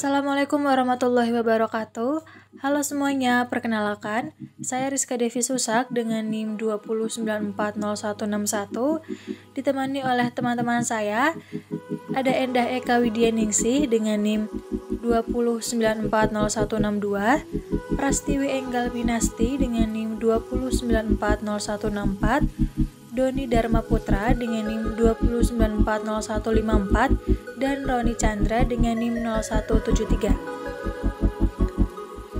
Assalamualaikum warahmatullahi wabarakatuh. Halo semuanya, perkenalkan, saya Rizka Devi Susak dengan NIM 209406161 ditemani oleh teman-teman saya ada Endah Eka Widyaningsih dengan NIM 209406162, Prastiwi Enggal Binasti dengan NIM 209406164, Doni Dharma Putra dengan NIM 2940154 dan Roni Chandra dengan NIM 0173.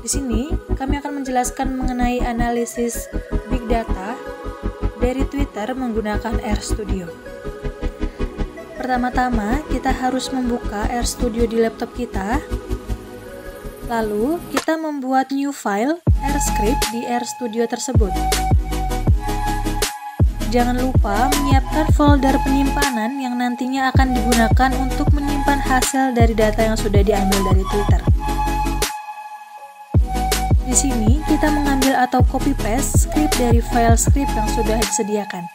Di sini, kami akan menjelaskan mengenai analisis big data dari Twitter menggunakan RStudio. Pertama-tama, kita harus membuka RStudio di laptop kita. Lalu, kita membuat new file RScript di RStudio tersebut. Jangan lupa menyiapkan folder penyimpanan yang nantinya akan digunakan untuk menyimpan hasil dari data yang sudah diambil dari Twitter. Di sini, kita mengambil atau copy paste script dari file script yang sudah disediakan.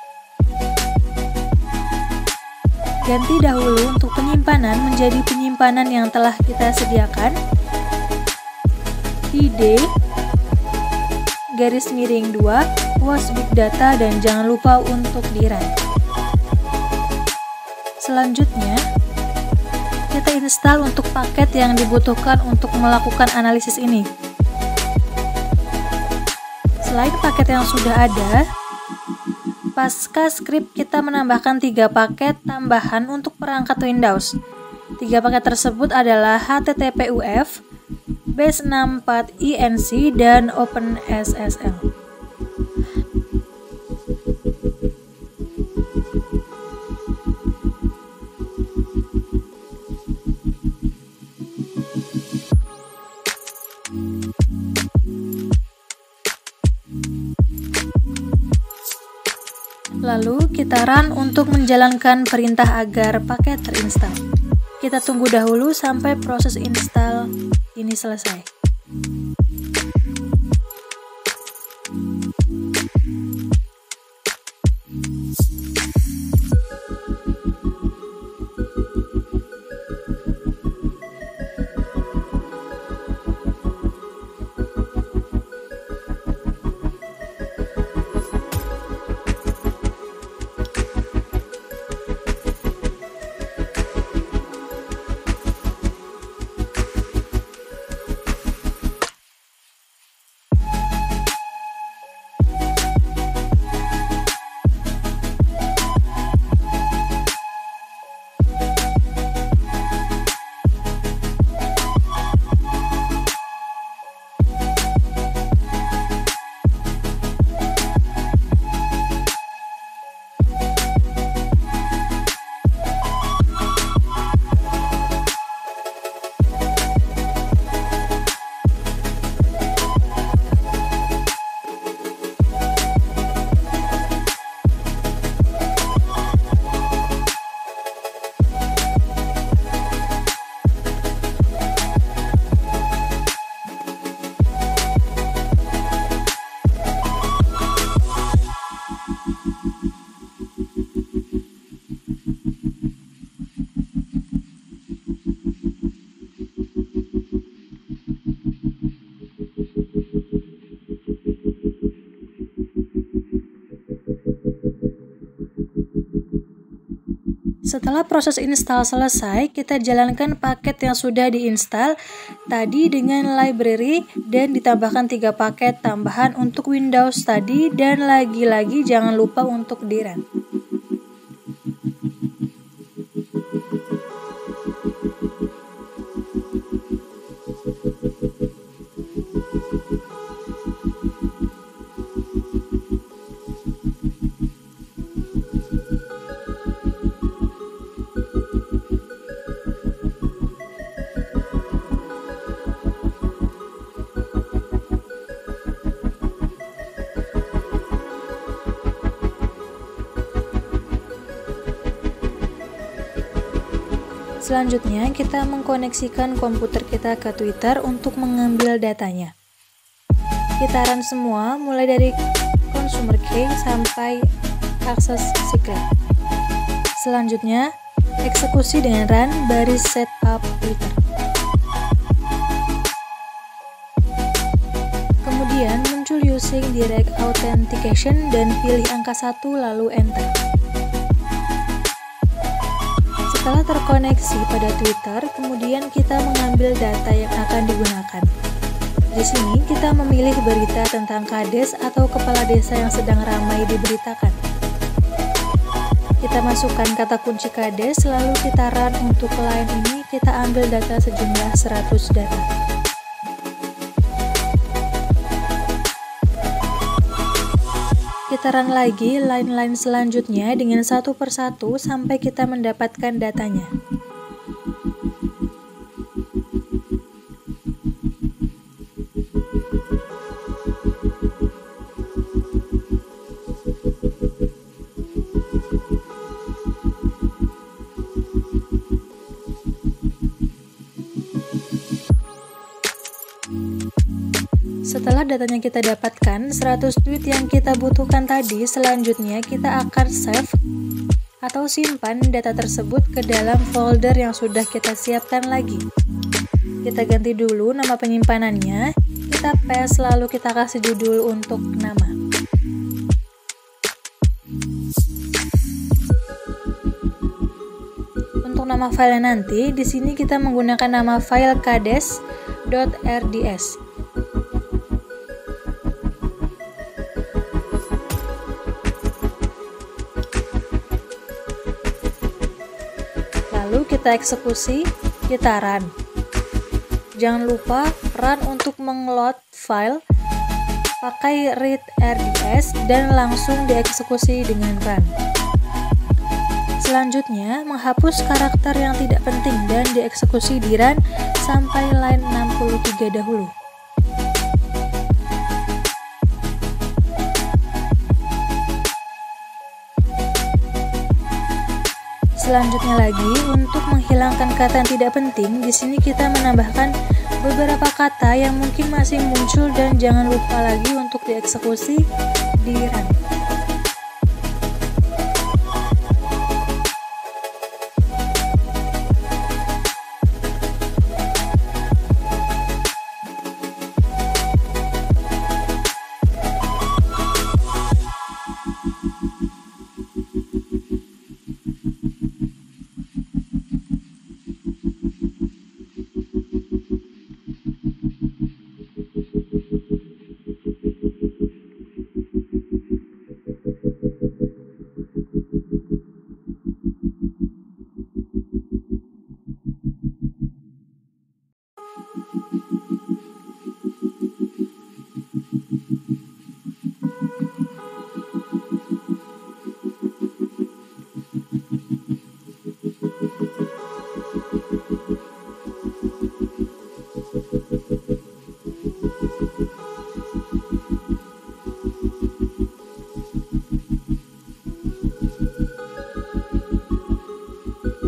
Ganti dahulu untuk penyimpanan menjadi penyimpanan yang telah kita sediakan. id garis miring 2 was big data dan jangan lupa untuk di run. Selanjutnya, kita install untuk paket yang dibutuhkan untuk melakukan analisis ini. Selain paket yang sudah ada, pasca script kita menambahkan tiga paket tambahan untuk perangkat Windows. Tiga paket tersebut adalah HTTPUF, Base64INC, dan OpenSSL. Run untuk menjalankan perintah agar paket terinstall. Kita tunggu dahulu sampai proses install ini selesai. Setelah proses install selesai, kita jalankan paket yang sudah diinstal tadi dengan library dan ditambahkan tiga paket tambahan untuk Windows tadi dan lagi-lagi jangan lupa untuk di run. Selanjutnya, kita mengkoneksikan komputer kita ke Twitter untuk mengambil datanya. Kita run semua, mulai dari consumer key sampai akses secret. Selanjutnya, eksekusi dengan run baris setup Twitter. Kemudian muncul using direct authentication dan pilih angka 1 lalu enter. Setelah terkoneksi pada Twitter, kemudian kita mengambil data yang akan digunakan. Di sini kita memilih berita tentang kades atau kepala desa yang sedang ramai diberitakan. Kita masukkan kata kunci kades, lalu kita run untuk line ini, kita ambil data sejumlah 100 data. Kita run lagi line-line selanjutnya dengan satu persatu sampai kita mendapatkan datanya. Setelah datanya kita dapatkan, 100 tweet yang kita butuhkan tadi, selanjutnya kita akan save atau simpan data tersebut ke dalam folder yang sudah kita siapkan lagi. Kita ganti dulu nama penyimpanannya, kita paste lalu kita kasih judul untuk nama. Untuk nama file nanti, di sini kita menggunakan nama file kades.rds. kita eksekusi, kita run. Jangan lupa run untuk mengload file pakai read rds dan langsung dieksekusi dengan run. Selanjutnya, menghapus karakter yang tidak penting dan dieksekusi di run sampai line 63 dahulu. Selanjutnya lagi, untuk menghilangkan kata yang tidak penting, di sini kita menambahkan beberapa kata yang mungkin masih muncul dan jangan lupa lagi untuk dieksekusi di run.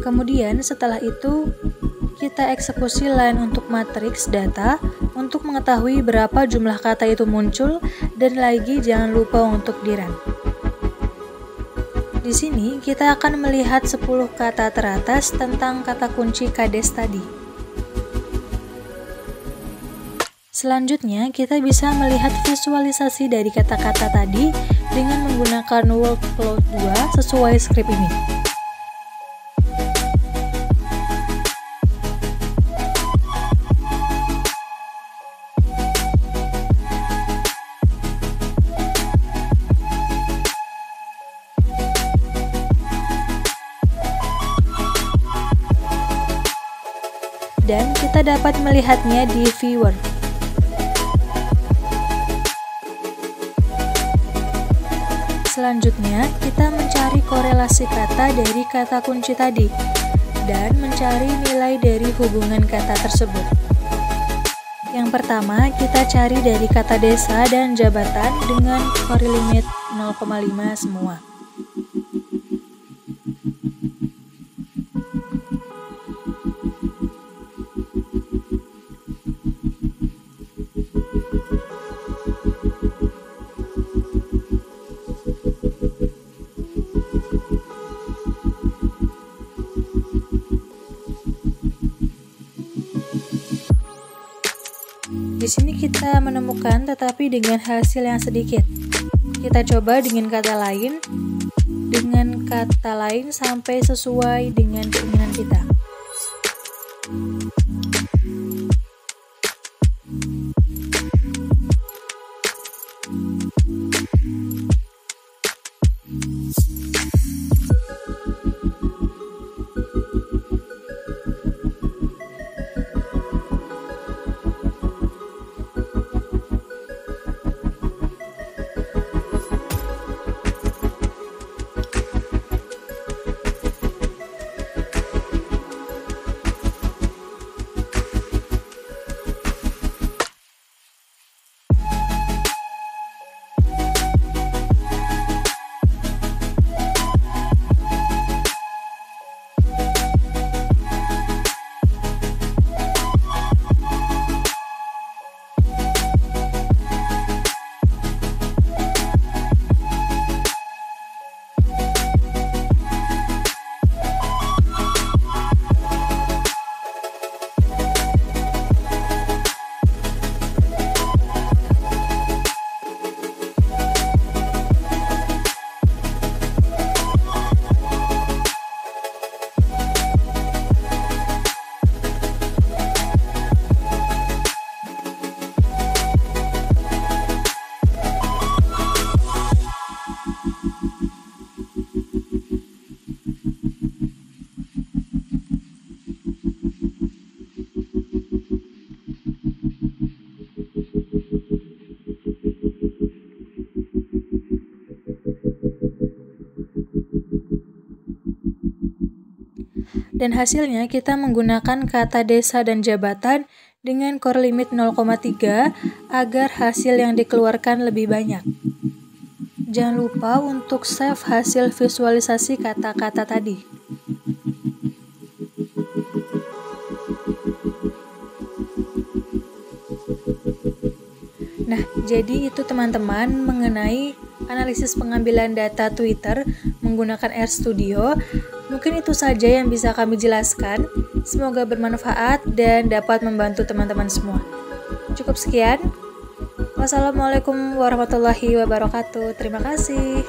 Kemudian setelah itu kita eksekusi line untuk matriks data untuk mengetahui berapa jumlah kata itu muncul dan lagi jangan lupa untuk di run. Di sini kita akan melihat 10 kata teratas tentang kata kunci kades tadi. Selanjutnya, kita bisa melihat visualisasi dari kata-kata tadi dengan menggunakan workflow 2 sesuai skrip ini. Dan kita dapat melihatnya di viewer. Selanjutnya, kita mencari korelasi kata dari kata kunci tadi dan mencari nilai dari hubungan kata tersebut. Yang pertama, kita cari dari kata desa dan jabatan dengan limit 0,5 semua. Di sini kita menemukan tetapi dengan hasil yang sedikit. Kita coba dengan kata lain, dengan kata lain sampai sesuai dengan keinginan kita. Dan hasilnya kita menggunakan kata desa dan jabatan dengan core limit 0,3 agar hasil yang dikeluarkan lebih banyak. Jangan lupa untuk save hasil visualisasi kata-kata tadi. Nah, jadi itu teman-teman mengenai analisis pengambilan data Twitter menggunakan RStudio. Mungkin itu saja yang bisa kami jelaskan. Semoga bermanfaat dan dapat membantu teman-teman semua. Cukup sekian. Wassalamualaikum warahmatullahi wabarakatuh. Terima kasih.